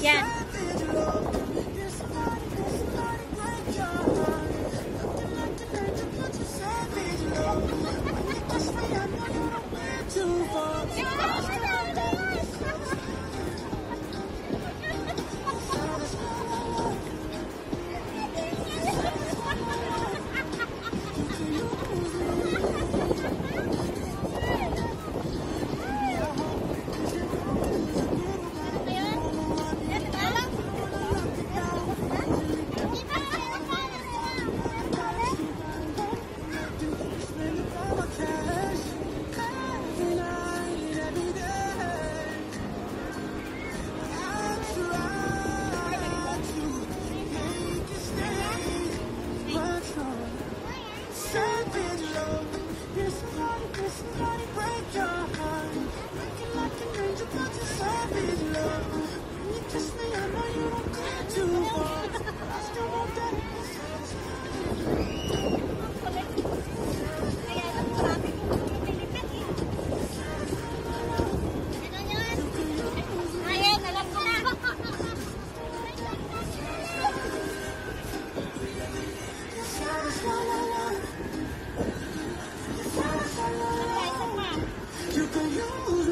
天 somebody, this somebody break You.